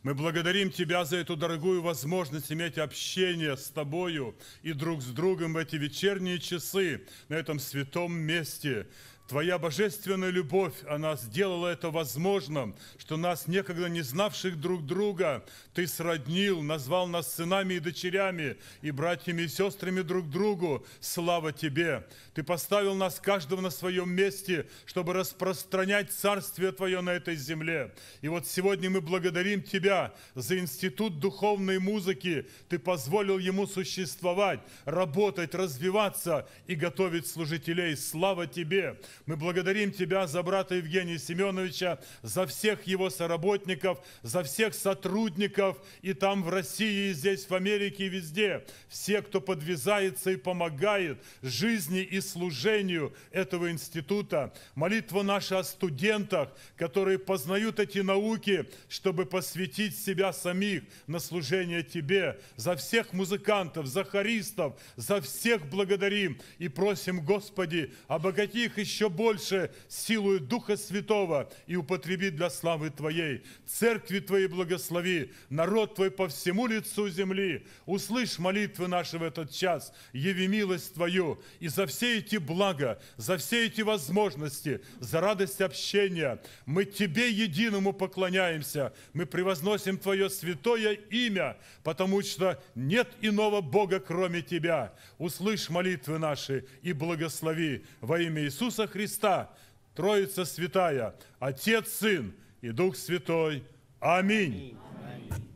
Мы благодарим Тебя за эту дорогую возможность иметь общение с Тобою и друг с другом в эти вечерние часы на этом святом месте. Твоя божественная любовь, она сделала это возможным, что нас, некогда не знавших друг друга, Ты сроднил, назвал нас сынами и дочерями, и братьями и сестрами друг другу. Слава Тебе! Ты поставил нас каждого на своем месте, чтобы распространять Царствие Твое на этой земле. И вот сегодня мы благодарим Тебя за Институт духовной музыки. Ты позволил ему существовать, работать, развиваться и готовить служителей. Слава Тебе! Мы благодарим Тебя за брата Евгения Семеновича, за всех его соработников, за всех сотрудников и там в России, и здесь в Америке, и везде. Все, кто подвязается и помогает жизни и служению этого института. Молитва наша о студентах, которые познают эти науки, чтобы посвятить себя самих на служение Тебе. За всех музыкантов, за хористов, за всех благодарим и просим, Господи, обогати их еще больше силою Духа Святого и употреби для славы Твоей. Церкви Твоей благослови, народ Твой по всему лицу земли. Услышь молитвы наши в этот час, яви милость Твою и за все эти блага, за все эти возможности, за радость общения. Мы Тебе единому поклоняемся, мы превозносим Твое святое имя, потому что нет иного Бога, кроме Тебя. Услышь молитвы наши и благослови во имя Иисуса Христа, Христа, Троица Святая, Отец, Сын и Дух Святой. Аминь. Аминь.